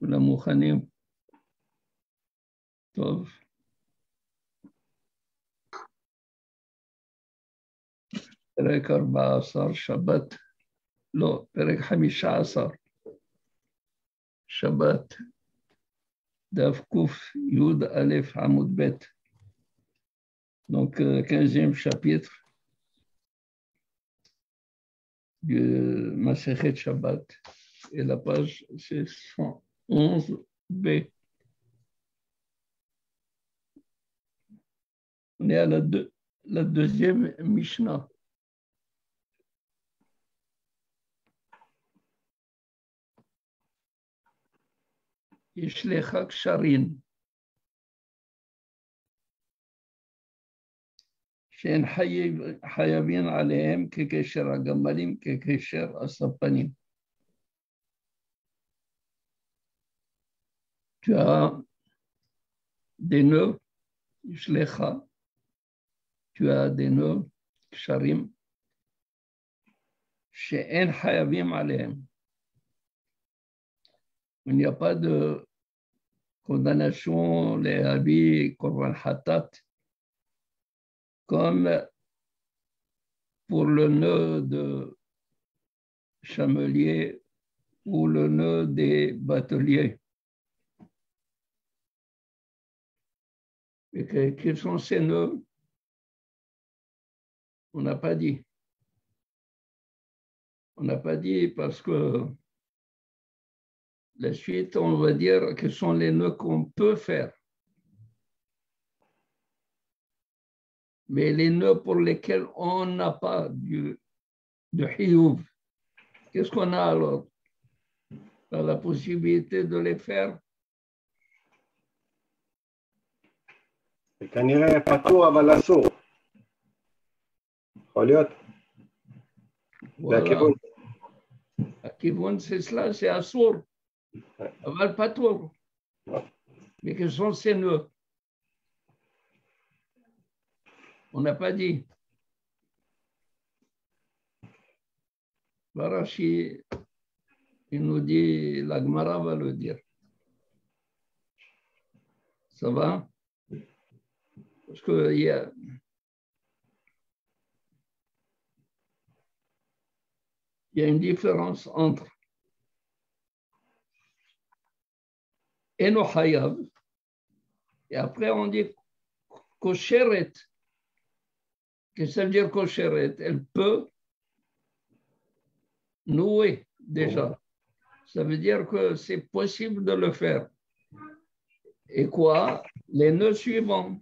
כולם מוכנים? טוב. פרק 14, שבת, לא, פרק 15, שבת, דף קי"א עמוד ב'. Donc, 15e chapitre du Masechet Shabbat. Et la page, C'est 111b. On est à la, deux, la deuxième Mishnah. יש לך קשרים שאין חייב, חייבים עליהם כקשר הגמלים, כקשר הספנים. tu as des nœuds, shlecha, tu as des nœuds, ksharim, she'en hayavim alehem. Il n'y a pas de condamnation, les habits, korban hatat, comme pour le nœud de chamelier ou le nœud des bateliers. Quels sont ces nœuds On n'a pas dit. On n'a pas dit parce que la suite, on va dire que sont les nœuds qu'on peut faire. Mais les nœuds pour lesquels on n'a pas du, de hiyuv, qu'est-ce qu'on a alors? La possibilité de les faire? כנראה פטור אבל אסור. יכול להיות? זה הכיוון. הכיוון c'est cela, c'est אסור. אבל פטור. Mais quels sont ces nœuds On n'a pas dit. Barashi, il nous dit, la Gemara va le dire. Ça va parce a... Il y a une différence entre Eno Hayav, et après on dit Kosheret. Qu'est-ce que ça veut dire Kosheret Elle peut nouer déjà. Ça veut dire que c'est possible de le faire. Et quoi? Les nœuds suivants.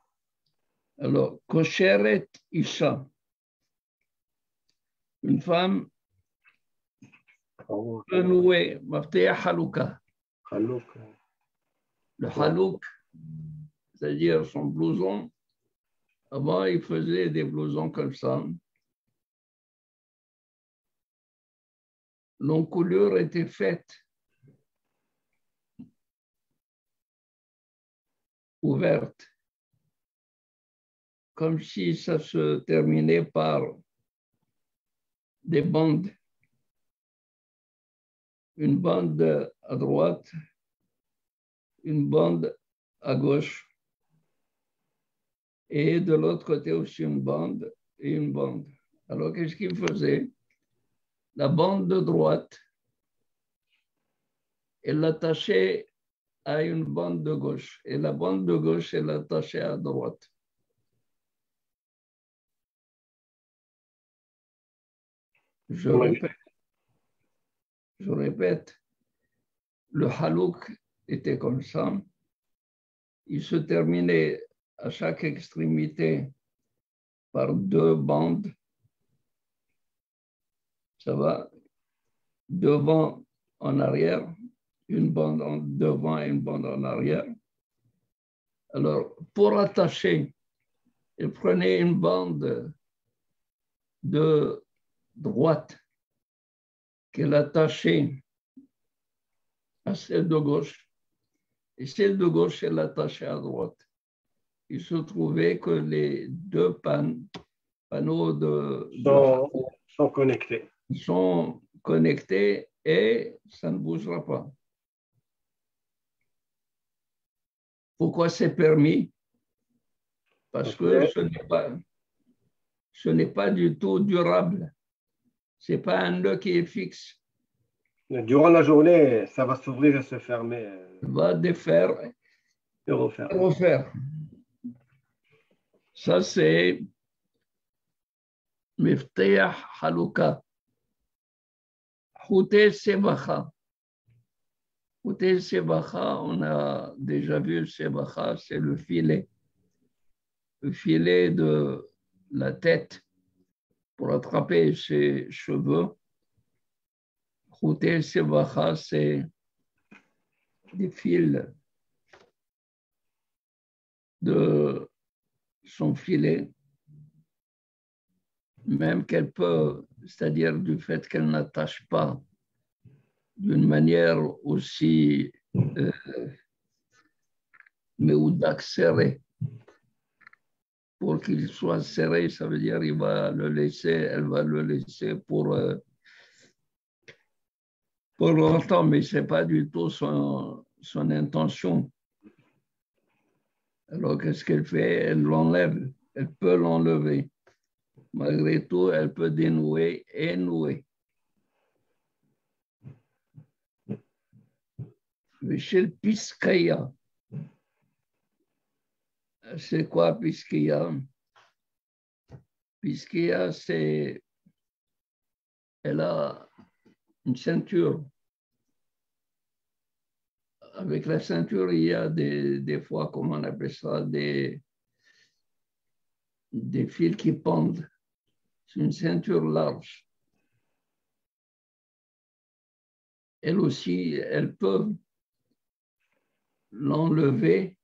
Alors, Kosheret Isha, une femme oh, renouée, oh. Maftea Halouka. Le Halouk, c'est-à-dire son blouson, avant il faisait des blousons comme ça. L'encoulure était faite ouverte comme si ça se terminait par des bandes. Une bande à droite, une bande à gauche, et de l'autre côté aussi une bande et une bande. Alors, qu'est-ce qu'il faisait? La bande de droite, elle l'attachait à une bande de gauche, et la bande de gauche, elle l'attachait à droite. Je répète, je répète, le halouk était comme ça. Il se terminait à chaque extrémité par deux bandes. Ça va? Devant en arrière, une bande en devant et une bande en arrière. Alors, pour attacher, il prenait une bande de droite qu'elle attachait à celle de gauche et celle de gauche, elle attachait à droite. Il se trouvait que les deux panneaux de, sont connectés. Sont connectés et ça ne bougera pas. Pourquoi c'est permis? Parce que ce n'est pas, ce n'est pas du tout durable. Ce n'est pas un nœud qui est fixe. Durant la journée, ça va s'ouvrir et se fermer. Va défaire et refaire. refaire. Ça, c'est Miftayah Haluka. Houté Sebacha. Houté Sebacha, on a déjà vu Sebacha, c'est le filet. Le filet de la tête pour attraper ses cheveux. Houté Sebacha, c'est des fils de son filet même qu'elle peut, c'est-à-dire du fait qu'elle n'attache pas d'une manière aussi euh, mais ou serré. Pour qu'il soit serré, ça veut dire il va le laisser, elle va le laisser pour, euh, longtemps, mais ce n'est pas du tout son, son intention. Alors qu'est-ce qu'elle fait? Elle l'enlève, elle peut l'enlever malgré tout, elle peut dénouer et nouer. Michel Piscaya. C'est quoi Piscaya Piscaya, c'est. Elle a une ceinture. Avec la ceinture, il y a des, des fois, comment on appelle ça, des, des fils qui pendent une ceinture large. Elle aussi, elle peut l'enlever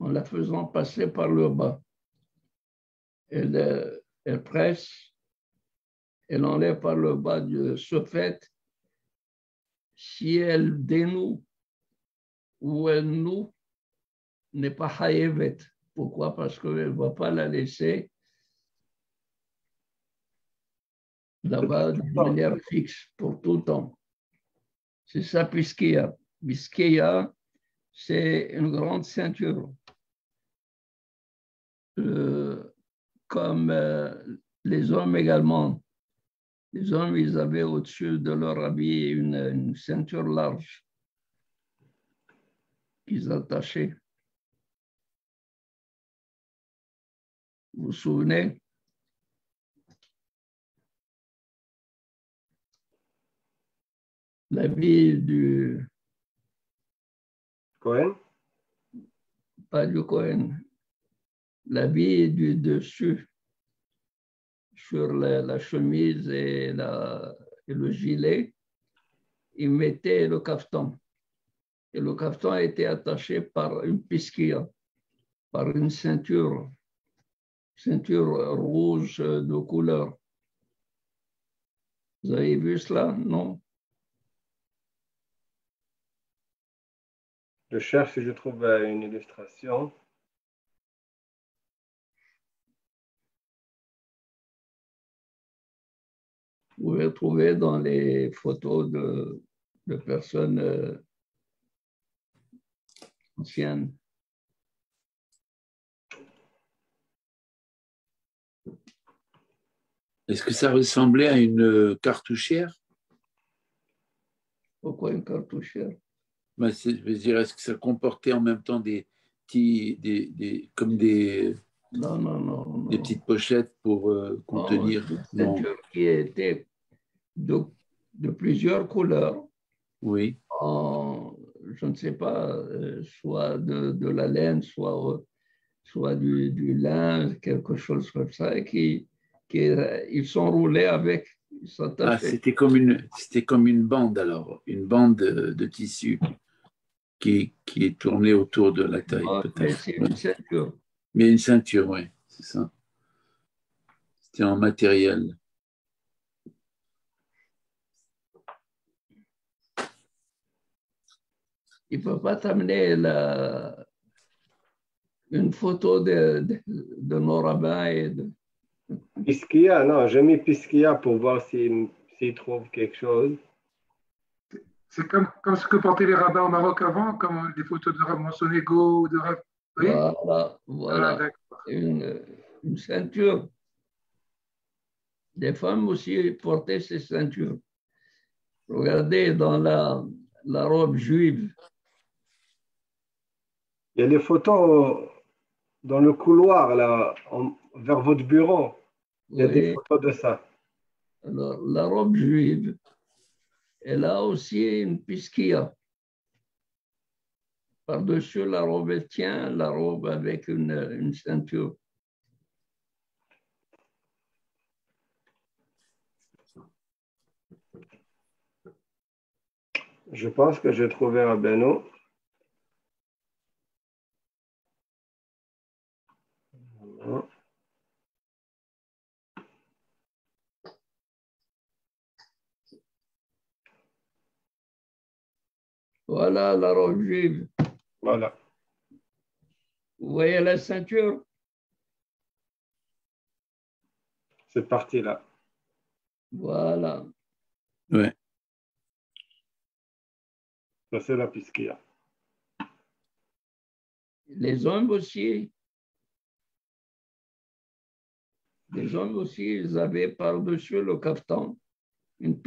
en la faisant passer par le bas. Elle, elle presse, elle enlève par le bas de ce fait. Si elle dénoue ou elle noue, n'est pas haïvet. Pourquoi? Parce qu'elle ne va pas la laisser là-bas de manière fixe pour tout le temps. C'est ça Piskeya. Piskeya, c'est une grande ceinture. Euh, comme euh, les hommes également. Les hommes, ils avaient au-dessus de leur habit une, une ceinture large qu'ils attachaient. Vous vous souvenez? La vie du Cohen? Pas du Cohen. La vie du dessus sur la, chemise et, le gilet, il mettait le caftan. Et le caftan était attaché par une pisquille, par une ceinture, ceinture rouge de couleur. Vous avez vu cela, non? Je cherche je trouve euh, une illustration. Pouvez trouver dans les photos de, de personnes euh, anciennes. Est-ce que ça ressemblait à une cartouchière? Pourquoi une cartouchière? Je veux dire, est-ce que ça comportait en même temps des petits, des, des comme des, non, non, non, des petites pochettes pour euh, contenir non, qui était de, de, plusieurs couleurs. Oui. En, je ne sais pas, euh, soit de, de, la laine, soit, soit du, du, lin, quelque chose comme ça, et qui, qui ils sont roulés avec Ah, c'était comme une, c'était comme une bande alors, une bande de, tissu qui, qui, est tournée autour de la taille. Ah, mais c'est une ceinture. Mais une ceinture, oui, c'est ça. C'était en matériel. Il ne peut pas t'amener une photo de, de, de, nos rabbins et de, Piskia, non, j'ai mis Piskia pour voir s'il si, trouve quelque chose. C'est comme, comme, ce que portaient les rabbins au Maroc avant, comme des photos de Rav Monsonego ou de Rav. Oui? Voilà, voilà. Ah, une, une, ceinture. Les femmes aussi portaient ces ceintures. Regardez dans la, la robe juive. Il y a des photos dans le couloir, là, vers votre bureau. Il y a des photos de ça. Alors, la robe juive, elle a aussi une piskia. Par-dessus la robe, elle tient la robe avec une, une ceinture. Je pense que j'ai trouvé un Beno. Voilà la robe juive. Voilà. Vous voyez la ceinture? C'est parti là. Voilà. Ouais. Ça, c'est la piskia. Les hommes aussi. Les hommes aussi, ils avaient par-dessus le caftan une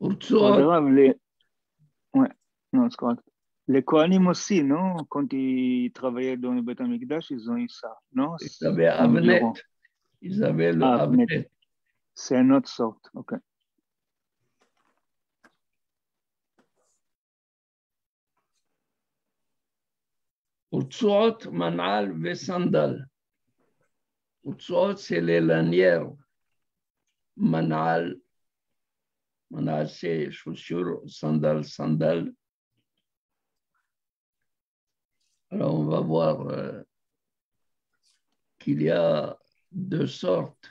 les... Ouais, non, c'est correct. Les Kohanim aussi, non Quand ils travaillaient dans le Beth Amikdash, ils ont eu ça, non Ils avaient Avnet. Ils avaient le ah, Avnet. C'est une autre sorte, ok. Utsuot, Manal, Vesandal. Utsuot, c'est les lanières. Manal, on a assez chaussures, sandales, sandales. Alors on va voir euh, qu'il y a deux sortes.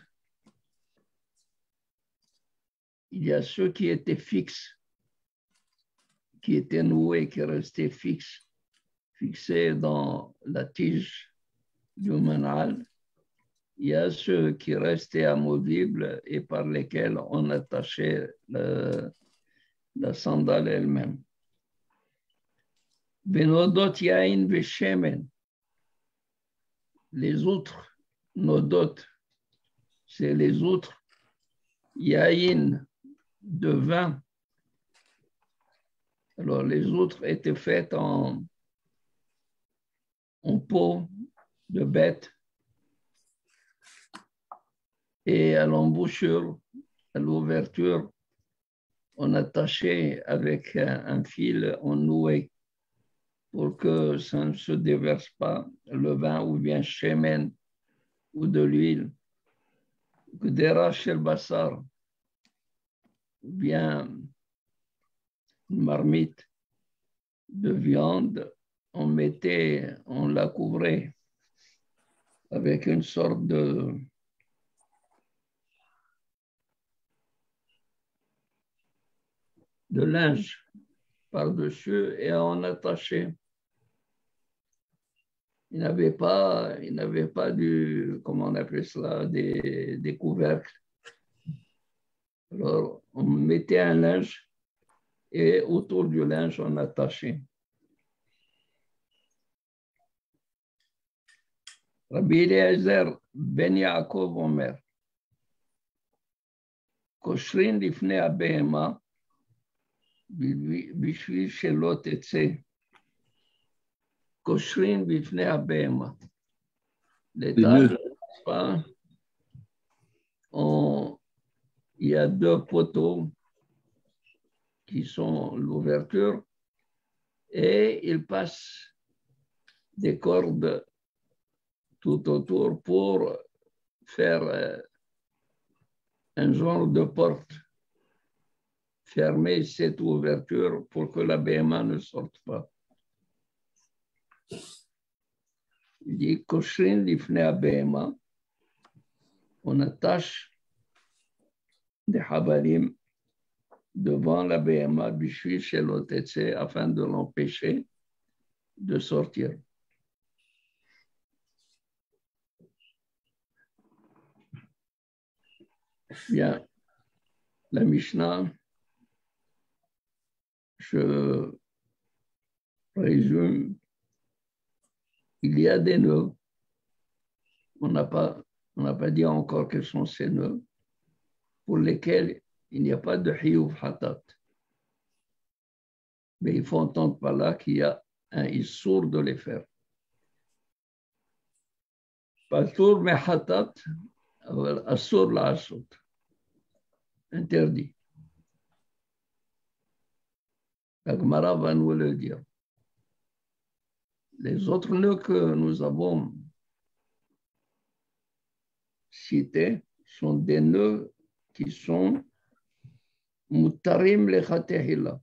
Il y a ceux qui étaient fixes, qui étaient noués, qui restaient fixes, fixés dans la tige du manal il y a ceux qui restaient amovibles et par lesquels on attachait la sandale elle-même. Benodot yain. Les autres nodot, c'est les autres yain de vin. Alors les autres étaient faites en, en peau de bête et à l'embouchure, à l'ouverture, on attachait avec un, fil, on nouait pour que ça ne se déverse pas le vin ou bien chemin ou de l'huile, le bassar, ou bien une marmite de viande, on mettait, on la couvrait avec une sorte de, de linge par-dessus et on attachait. Il n'avait pas, il n'avait pas du, comment on appelle cela, des, des couvercles. Alors, on mettait un linge et autour du linge, on attachait. Rabbi Eliezer ben Yaakov Omer, קושרים לפני הבהמה בשביל שלא תצא. קושרים בפני הבהמה. לטעם on- il y a deux poteaux qui sont l'ouverture et il passe des cordes tout autour pour faire euh, un genre de porte, fermer cette ouverture pour que la BMA ne sorte pas. Il dit, Koshin lifnei BMA, on attache des habarim devant la BMA chez l'OTC afin de l'empêcher de sortir. Bien, la Mishnah, je résume, il y a des nœuds. On n'a pas, dit encore quels sont ces nœuds pour lesquels il n'y a pas de hiyuv hatat. Mais il faut entendre par là qu'il y a un issour de les faire. Patour mais hatat, assur la asut. Interdit. La Gemara va nous le dire. Les autres nœuds que nous avons cités sont des nœuds qui sont mutarim lechatehila.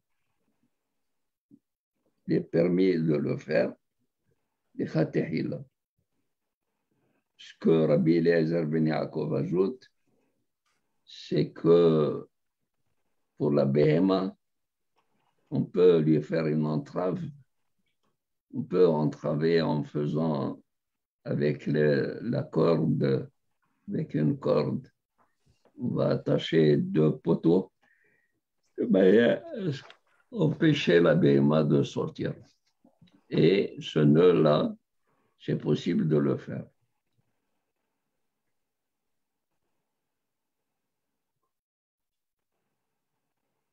Il est permis de le faire, lechatehila. Ce que Rabbi Eliezer Ben Yaakov ajoute, c'est que pour la BMA, on peut lui faire une entrave. On peut entraver en faisant avec la corde, avec une corde. On va attacher deux poteaux de manière à empêcher la BMA de sortir. Et ce nœud-là, c'est possible de le faire.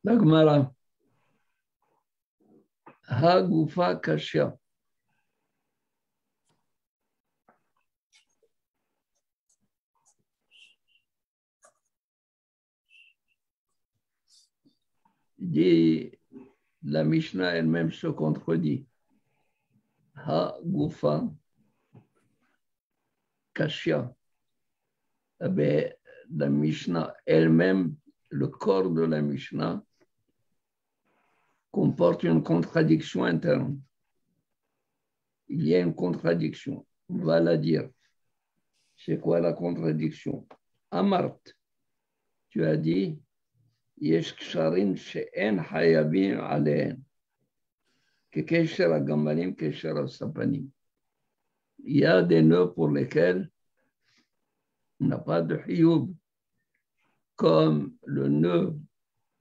La Gemara. Hagufa Kashya. Dit, la Mishnah elle-même se contredit. Ha Gufa Kashya. Eh ben, la Mishnah elle-même, le corps de la Mishnah, comporte une contradiction interne. Il y a une contradiction. On va la dire. C'est quoi la contradiction? Amart, tu as dit, il y a des nœuds pour lesquels on n'a pas de hioub, comme le nœud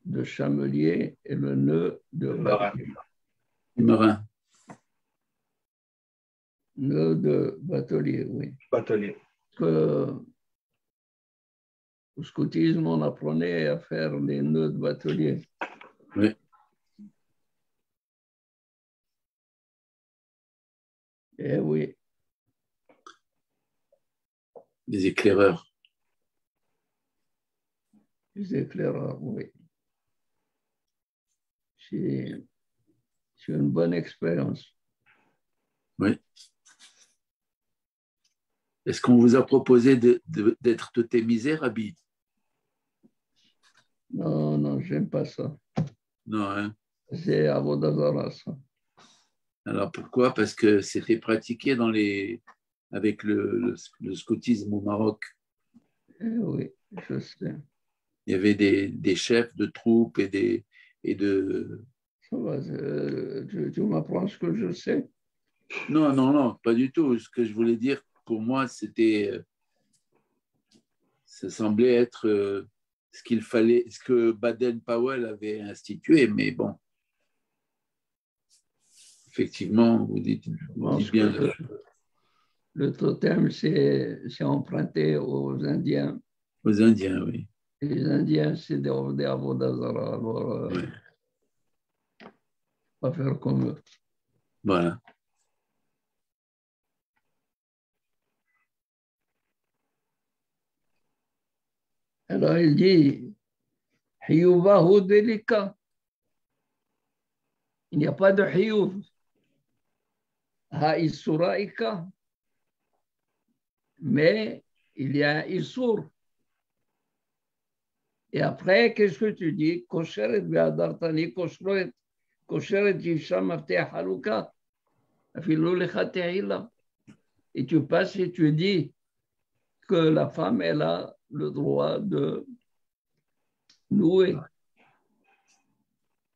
de chamelier et le nœud de Marin. Marin. nœud de batelier, oui. Batelier. que au scoutisme, on apprenait à faire les nœuds de batelier. Oui. Eh oui, Des éclaireurs. les éclaireurs, oui. C'est une bonne expérience. Oui. Est-ce qu'on vous a proposé de- de- d'être totémisé, Rabbi Non, non, j'aime pas ça. Non, hein C'est à Vodazara, ça. Alors pourquoi? Parce que c'était pratiqué dans les... avec le, le- le scoutisme au Maroc. Eh oui, je sais. Il y avait des, des chefs de troupes et, des, et de... Ça va, euh, tu, tu m'apprends ce que je sais. Non, non, non, pas du tout. Ce que je voulais dire, pour moi, c'était... euh, Ça semblait être euh, ce qu'il fallait, ce que Baden-Powell avait institué, mais bon. Effectivement, vous dites, vous dites bien... le, le totem, c'est c'est emprunté aux Indiens. Aux Indiens, oui. Les Indiens, c'est des, Avodazara. Alors, euh, on va faire comme eux. Voilà. Alors il dit, Hiyubahu délicat. Il n'y a pas de hiyub. Ha'isuraika. Mais il y a un isur. Et après, qu'est-ce que tu dis? Kosheret be'adartani kosheret. Haluka. Et tu passes et tu dis que la femme, elle a le droit de louer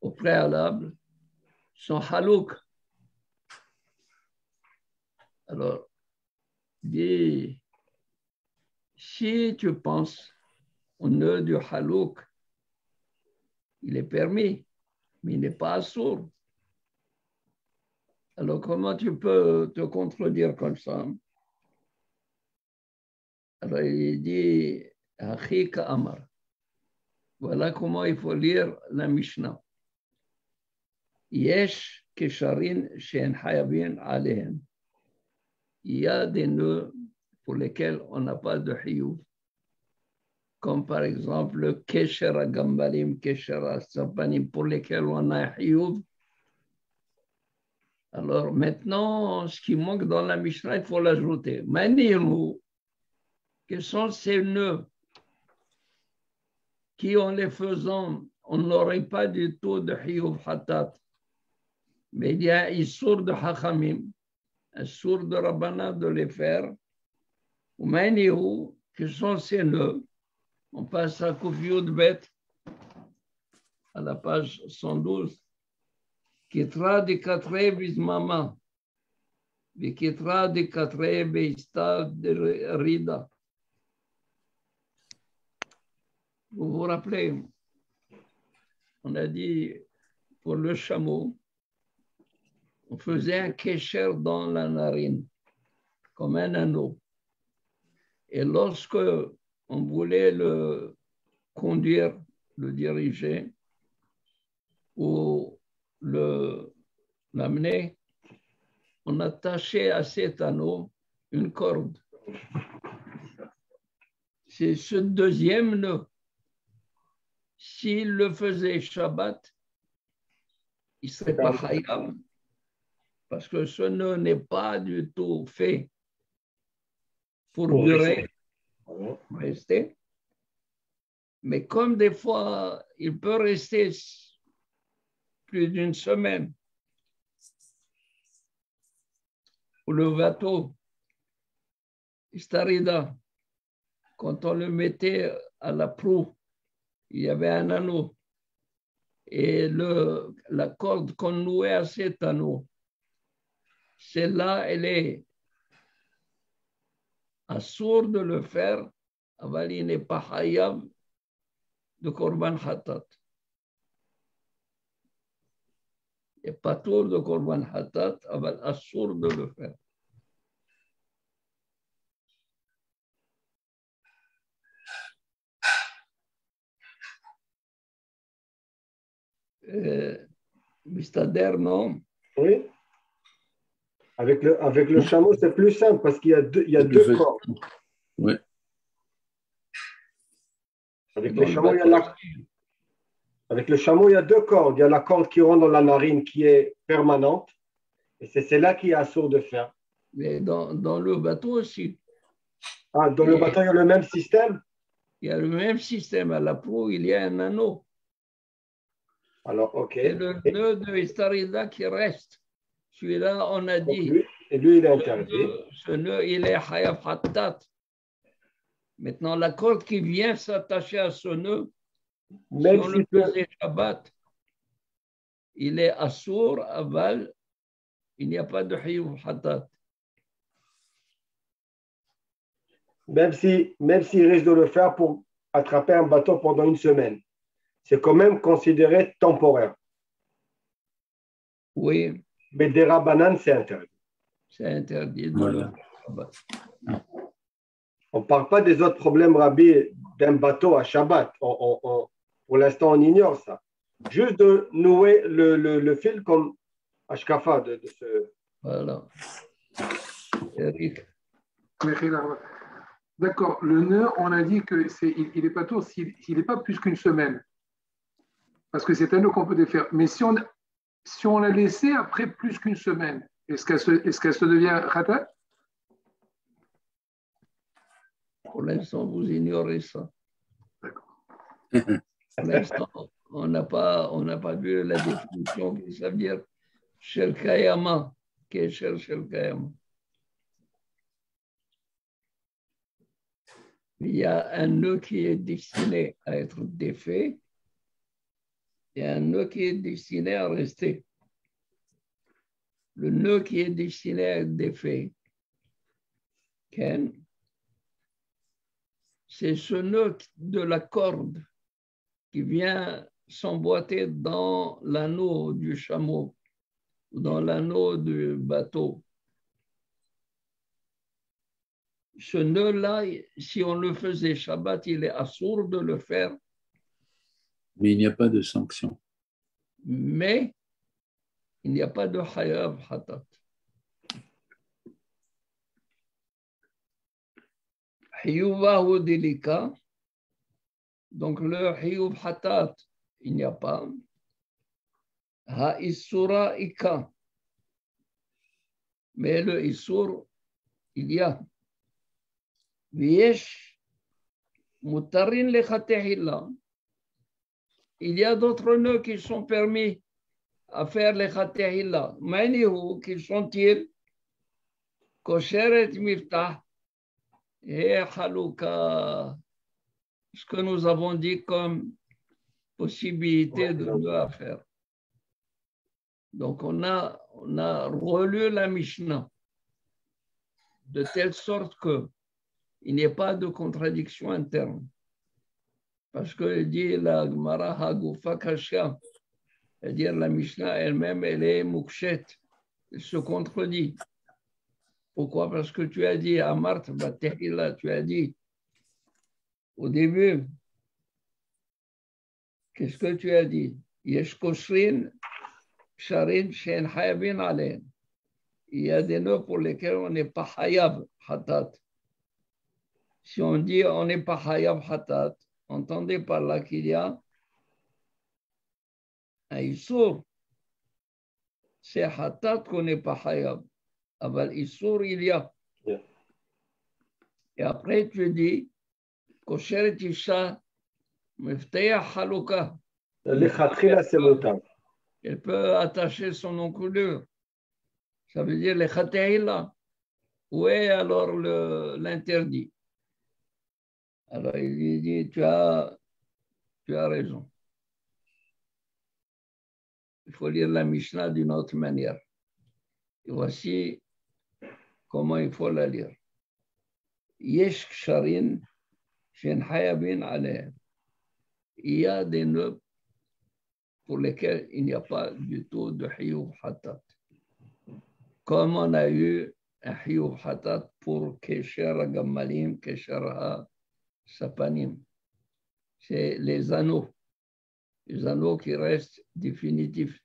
au préalable son halouk. Alors, dis, si tu penses au nœud du halouk, il est permis, mais il n'est pas sourd. Alors, comment tu peux te contredire comme ça? Alors, il dit, Amar. Voilà comment il faut lire la Mishnah. Yesh kesharin shen hayabin. Il y a des nœuds pour lesquels on n'a pas de hiyuv, comme par exemple le kesher gambalim, kesher sapanim, pour lesquels on a hiyuv. Alors maintenant, ce qui manque dans la Mishnah, il faut l'ajouter. Maniru, quels sont ces nœuds qui, en les faisant, on n'aurait pas du tout de hiyuv hatat? Mais il y a un sourd de hachamim, un sourd de rabbana de les faire. Que sont ces nœuds. On passe à de Bet, à la page 112. Kitra de katre bismama, Kitra de katre beistar de rida. Vous vous rappelez, on a dit pour le chameau, on faisait un kécher dans la narine, comme un anneau. Et lorsque on voulait le conduire, le diriger, ou l'amener, on attachait à cet anneau une corde. C'est ce deuxième nœud. S'il le faisait Shabbat, il ne serait pas Hayam, parce que ce nœud n'est pas du tout fait pour durer, rester. Mais comme des fois, il peut rester plus d'une semaine, ou le bateau, Istarida, quand on le mettait à la proue, il y avait un anneau. Et le, la corde qu'on nouait à cet anneau, celle-là, elle est assourde de le faire, aval il n'est pas hayab de korban hatat. N'est pas tour de korban hatat, aval assourde de le faire. euh, non? Oui. Avec le, avec le chameau, c'est plus simple parce qu'il y a deux, il y a deux cordes. Oui. Avec le, chameau, il y a la... avec le chameau, il y a deux cordes. Il y a la corde qui rentre dans la narine qui est permanente. Et c'est celle-là qui est assourde de faire. Mais dans, dans, le bateau aussi. Ah, dans le bateau, il y a le même système? Il y a le même système. À la proue, il y a un anneau. Alors, ok. C'est le nœud de Istarida qui reste. Celui-là, on a dit. et lui, il est interdit. Ce nœud, il est Hayaf Hattat. Maintenant, la corde qui vient s'attacher à ce nœud, Même si on le faisait Shabbat, il est assour, aval, il n'y a pas de Hayaf Hattat. Même s'il si, même risque de le faire pour attraper un bateau pendant une semaine c'est quand même considéré temporaire. Oui. Mais des rabananes, c'est interdit. C'est interdit. On ne parle pas des autres problèmes, Rabbi, d'un bateau à Shabbat. pour l'instant, on ignore ça. Juste de nouer le, fil comme Ashkafa de, ce. Voilà. Eric. D'accord. Le nœud, on a dit que c'est, il n'est pas tour s'il n'est pas plus qu'une semaine. Parce que c'est un nœud qu'on peut défaire. Mais si on, si on l'a laissé après plus qu'une semaine, est-ce qu'elle se, est qu'elle se devient khatat Pour l'instant, vous ignorez ça. D'accord. Pour l'instant, on n'a pas, on n'a pas vu la définition que ça veut dire qui est Shel Shel Kayama? Il y a un nœud qui est destiné à être défait et un nœud qui est destiné à rester. Le nœud qui est destiné à être défait, Ken, c'est ce nœud de la corde qui vient s'emboîter dans l'anneau du chameau ou dans l'anneau du bateau. Ce nœud-là, si on le faisait Shabbat, il est assourd de le faire, Mais il n'y a pas de sanction. mais il n'y a pas de hayab hatat. Hiyubahu délicat. Donc le hiyub hatat, il n'y a pas. Ha isura ika. Mais le isur, il y a. Viesh mutarin lechatehila. Il y a d'autres nœuds qui sont permis à faire les khatehila. Manihu, qu'ils sont-ils? Kosheret miftah et halouka. Ce que nous avons dit comme possibilité de nœuds à faire. Donc, on a, on a relu la Mishnah de telle sorte que il n'y ait pas de contradiction interne. Parce que dit la Gemara Hagufa Kasha, c'est-à-dire la Mishnah elle-même, elle est mukshet, elle se contredit. Pourquoi? Parce que tu as dit, Amart Batehila, tu as dit au début, qu'est-ce que tu as dit? Il y a des nœuds pour lesquels on n'est pas hayab hatat. Si on dit on n'est pas hayab hatat, entendez par là qu'il y a un issour. C'est hatat qu'on n'est pas hayab. Aval issour, il y a. Et après, tu dis, kosher isha mifteya haluka. Lechatchila, c'est motable. Elle peut attacher son encoulure. Ça veut dire les khateila. Où est alors le- l'interdit? Alors il lui dit, tu as, tu as raison. Il faut lire la Mishnah d'une autre manière. Et voici comment il faut la lire. Yesh ksharin shen hayabin alayhem. Il y a des nœuds pour lesquels il n'y a pas du tout de hiyub hatat. Comme on a eu un hiyub hatat pour kesher gammalim, kesher sapanim. C'est les anneaux, les anneaux qui restent définitifs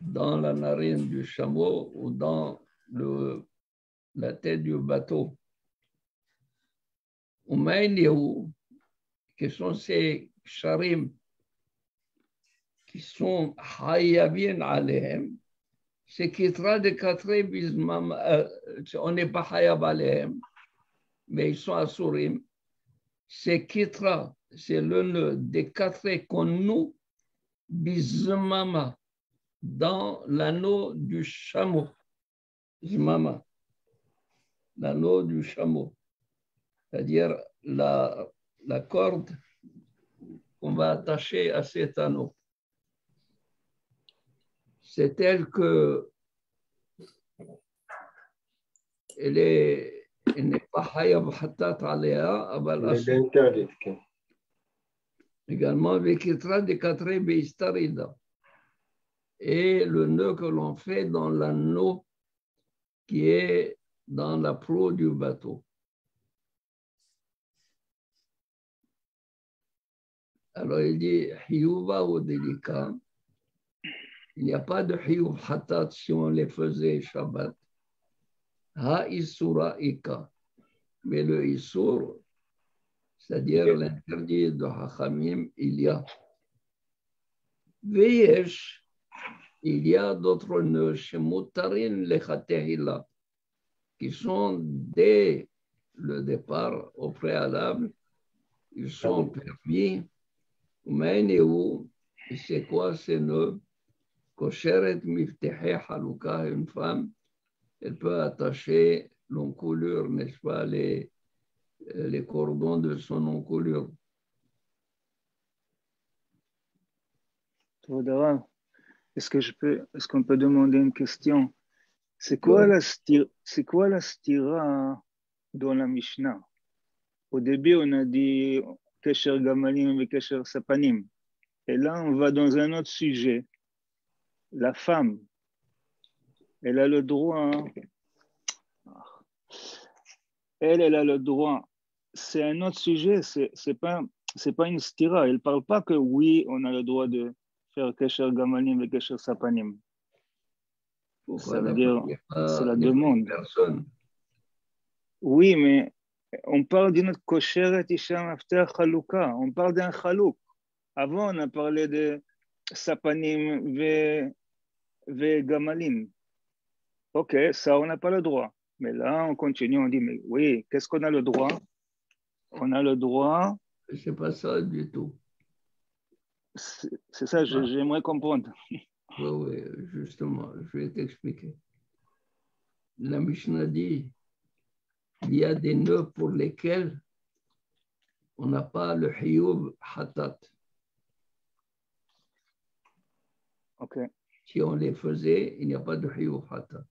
dans la narine du chameau ou dans la tête du bateau. Ou Maïniou, qui sont ces charim qui sont hayabin alayhem, c'est kitra de quatre bismam, euh, on n'est pas hayab alayhem, mais ils sont asurim. C'est kitra, c'est le nœud des quatre qu'on noue bismama dans l'anneau du chameau. Zmama, l'anneau du chameau, c'est-à-dire la, la corde qu'on va attacher à cet anneau. C'est elle que elle est Elle est asur. interdite. ok. également vekitra de quatre beistarida. Et le nœud que l'on fait dans l'anneau qui est dans la proue du bateau. Alors il dit hiyuba ou délicat. Il n'y a pas de hiyub hatat si on les faisait Shabbat. Ha isura ika. Mais le Issour, c'est-à-dire l'interdit de Hachamim, il y a. Veyesh, il y a d'autres nœuds chez Lechatehila, qui sont dès le départ au préalable, ils sont permis. Mais où, c'est quoi ces nœuds? Kosheret Miftehe Haluka, une femme, elle peut attacher l'encolure, n'est-ce pas, les, les cordons de son encolure. Est-ce que je peux, est-ce qu'on peut demander une question? C'est quoi la stira, c'est quoi la stira dans la Mishnah? Au début, on a dit Kesher Gamalim et Kesher Sapanim. Et là, on va dans un autre sujet. La femme, elle a le droit. Elle, elle a le droit. C'est un autre sujet. C'est c'est pas une stira. Elle parle pas que oui, on a le droit de faire Kesher Gamalim et Kesher Sapanim. Ça veut dire, c'est la demande. Personne. Oui, mais on parle d'une kosheret isha mafter chaluka. On parle d'un chalouk. Avant, on a parlé de sapanim ve, ve gamalim. Ok, ça, on n'a pas le droit. Mais là, on continue, on dit, mais oui, qu'est-ce qu'on a le droit? On a le droit. C'est pas ça du tout. C'est ça, j'aimerais comprendre. Oui, oui, justement, je vais t'expliquer. La Mishnah dit il y a des nœuds pour lesquels on n'a pas le hiyub hatat. Ok, Si on les faisait, il n'y a pas de hiyub hatat.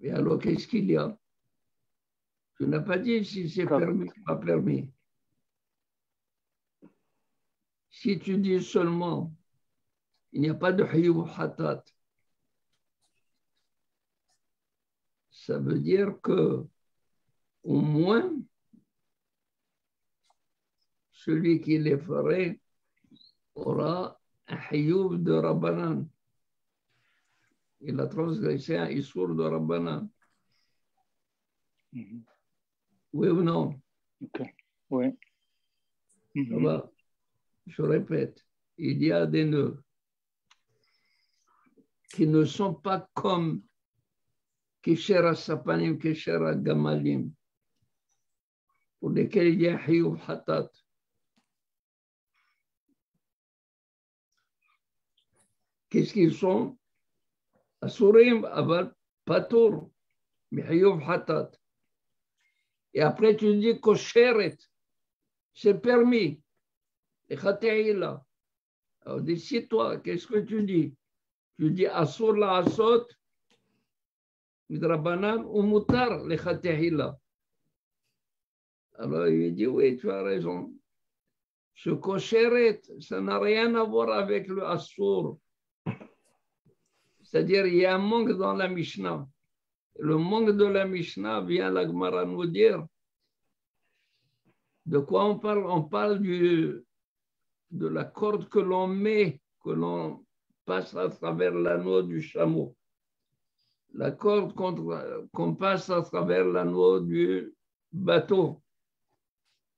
Et alors, qu'est-ce qu'il y a? Tu n'as pas dit si c'est permis ou pas permis. Si tu dis seulement il n'y a pas de hiyub hatat, ça veut dire que au moins celui qui les ferait aura un hiyub de Rabbanan. Il a transgressé un issour de Rabbanan. Mhm. Oui ou non? Ok, oui. Mhm. Je répète, il y a des nœuds qui ne sont pas comme Kishera Sapanim, Kishera Gamalim, pour lesquels il y a Hiyub Hatat. Qu'est-ce qu'ils sont? Asurim, Aval, Patour, mais Hiyub Hatat. Et après, tu dis Kosheret, c'est permis. Et Khateila. Alors, décide-toi, qu'est-ce que tu dis? Tu dis Asur la Asot, Midrabanan ou Mutar, le Khateila. Alors, il dit Oui, tu as raison. Ce Kosheret, ça n'a rien à voir avec le Asur. C'est-à-dire, il y a un manque dans la Mishnah. Le manque de la Mishnah vient la Gemara nous dire. De quoi on parle? On parle de la corde que l'on met, que l'on passe à travers l'anneau du chameau. La corde qu'on passe à travers l'anneau du bateau.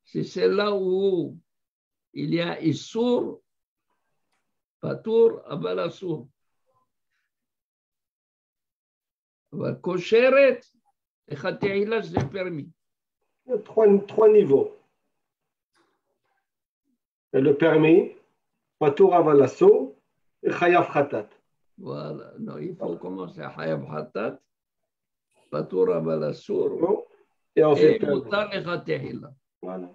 C'est celle-là où il y a Issour, Patour, Abalassour. Kosheret, et Khateila, c'est permis. Il y a trois, trois niveaux. Et le permis, Patour Avalasso et Chayav Khatat. Voilà, non, il faut commencer à Hayab Hatat, Patour Abalassour, Et. Mutar et Khateila. Voilà.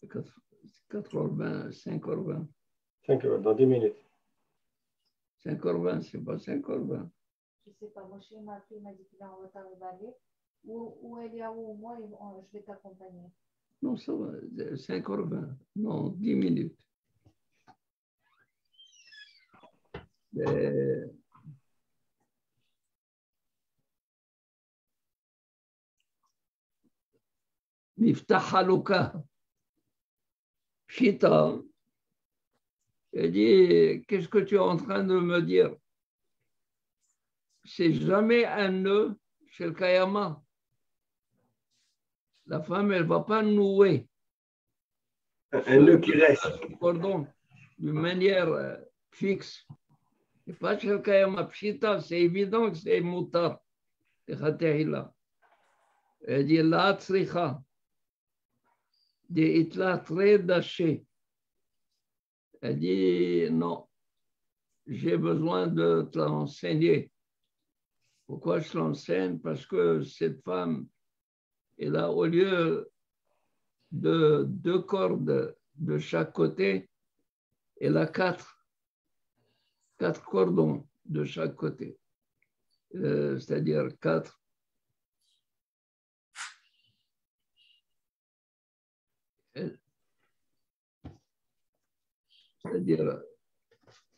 C'est 80, 5h20. 5 heures, dans 10 minutes. 5h20, c'est pas 5h20. Je sais pas, moi chez ma fille m'a dit qu'il est en retard au balai. Ou, ou ou moi, ils vont- je vais t'accompagner. Non, ça va, 5h20. Non, 10 minutes. Euh, Miftah Halouka. Chita. Elle dit, qu'est-ce que tu es en train de me dire? C'est jamais un nœud chez le Kayama. La femme, elle ne va pas nouer Un nœud qui reste. cordon d'une manière euh, fixe. Et pas chez le Kayama. Pshita, c'est évident que c'est khatehila. Elle dit, la tzricha. De itla très daché. Elle dit, non, j'ai besoin de te l'enseigner. Pourquoi je l'enseigne? Parce que cette femme, elle a au lieu de deux cordes de chaque côté, elle a quatre, quatre cordons de chaque côté. Euh, C'est-à-dire quatre. C'est-à-dire,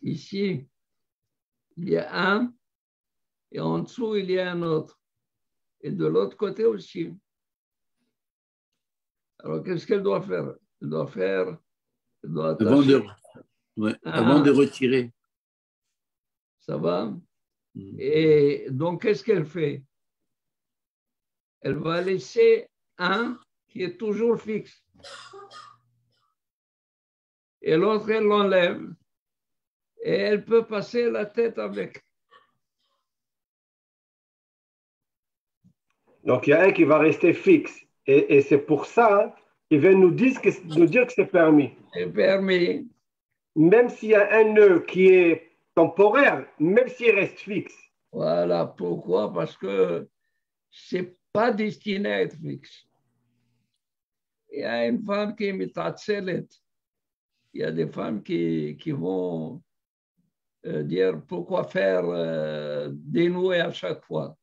ici, il y a un, et en dessous, il y a un autre. Et de l'autre côté aussi. Alors, qu'est-ce qu'elle doit faire? Elle doit faire, elle doit Avant de, ouais, Ah. avant de retirer. ça va? Mm. Et donc, qu'est-ce qu'elle fait? Elle va laisser un qui est toujours fixe. Et l'autre, elle l'enlève. Et elle peut passer la tête avec. Donc il y a un qui va rester fixe. Et, et c'est pour ça qu'il vient nous dire que, nous dire que c'est permis. C'est permis. Même s'il y a un nœud qui est temporaire, même s'il reste fixe. Voilà pourquoi, parce que c'est pas destiné à être fixe. Il y a une femme qui est mitatzelet. Il y a des femmes qui, qui vont euh, dire pourquoi faire euh, dénouer à chaque fois.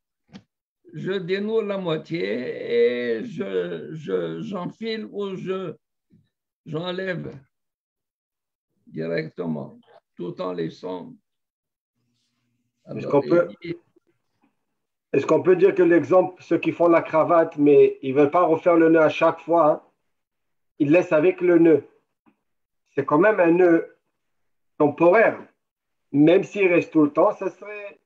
Je dénoue la moitié et je, je, j'enfile ou je, j'enlève directement, tout en laissant. Est-ce Alors, qu'on peut- il dit- Est-ce qu'on peut dire que l'exemple, ceux qui font la cravate, mais ils ne veulent pas refaire le nœud à chaque fois, hein, ils laissent avec le nœud. C'est quand même un nœud temporaire. Même s'il reste tout le temps, ça serait.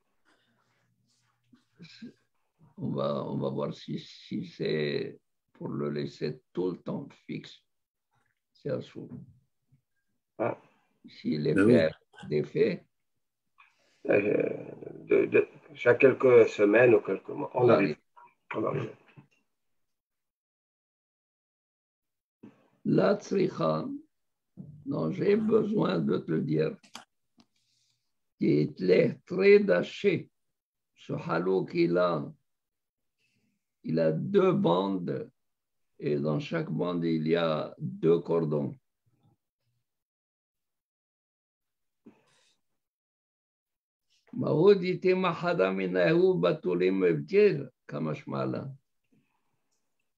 On va, on va voir si, si c'est pour le laisser tout le temps fixe. C'est à sous. Ah. S'il est Ben oui. fait des faits, euh, de, de- chaque quelques semaines ou quelques mois. On Oui. arrive. On arrive. la tzricha, non, j'ai besoin de te dire. Qui est très daché. Ce halo qu'il a, il a deux bandes et dans chaque bande, il y a deux cordons.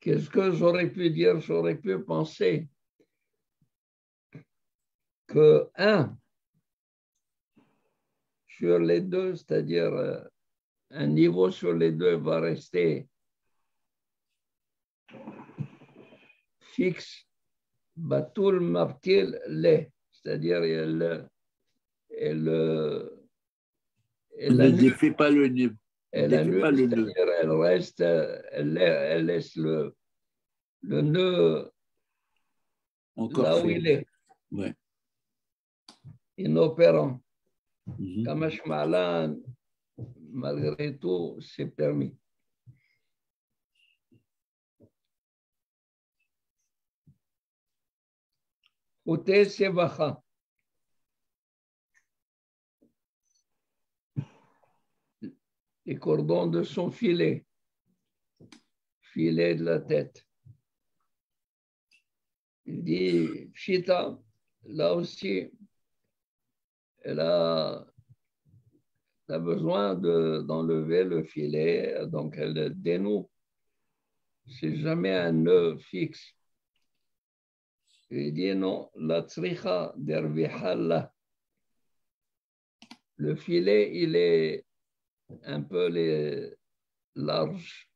Qu'est-ce que j'aurais pu dire? J'aurais pu penser que un sur les deux, c'est-à-dire euh, un niveau sur les deux va rester fixe, batul mabtil le, c'est-à-dire elle, elle, elle, ne défait pas le nœud. elle annule, pas le nœud. elle reste, elle, elle laisse le, le nœud Encore là où il est, Ouais. Inopérant. Mhm. Kamash Malan, malgré tout, c'est permis. Ute Sevacha. Les cordons de son filet, filet de la tête. Il dit, Chita, là aussi, elle a, besoin de- d'enlever le filet, donc elle le dénoue. C'est jamais un nœud fixe. Il dit non, la tzricha dervihala. Le filet, il est un peu les- large.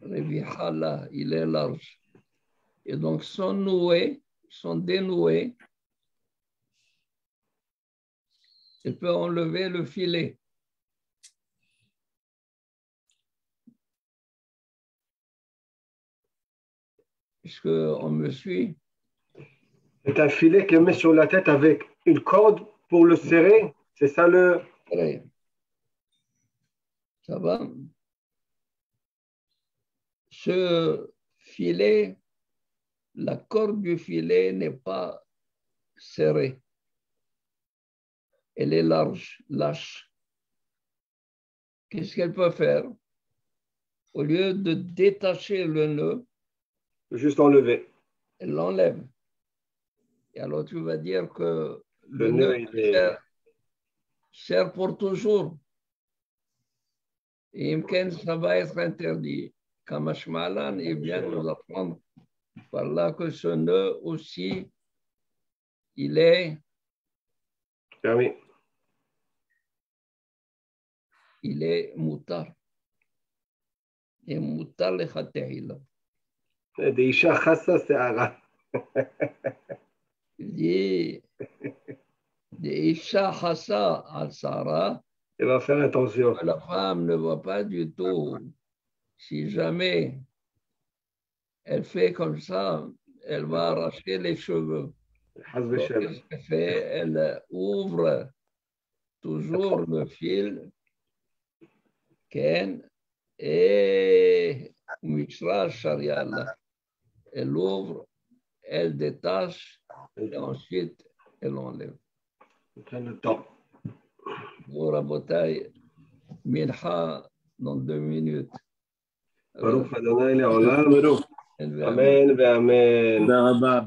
Revihala, il est large. Et donc, sont noués, sont dénoués. Il peut enlever le filet. Est-ce qu'on me suit? C'est un filet qu'il met sur la tête avec une corde pour le serrer. C'est ça le. Ça va? Ce filet, la corde du filet n'est pas serrée. Elle est large, lâche. Qu'est-ce qu'elle peut faire? Au lieu de détacher le nœud, Juste enlever. elle l'enlève. Et alors tu vas dire que Le le, nœud, est- sert, sert pour toujours. Et Imken, ça va être interdit. Kamash Malan, il vient nous apprendre par là que ce nœud aussi, il est, Permis. il est moutar. Et moutar le khatehila. Des Isha Khassa, c'est. Il dit, de Isha Hassa al Sara, Il va faire attention. la femme ne voit pas du tout. Si jamais elle fait comme ça, elle va arracher les cheveux. Fait Elle ouvre toujours le fil Ken et Mitra Shariala. Elle ouvre, elle détache et ensuite elle enlève. le temps. Bon, Rabotai, Minha dans deux minutes. Baruch euh, Adonai Leolam, Baruch. Amen, Amen. Darabah,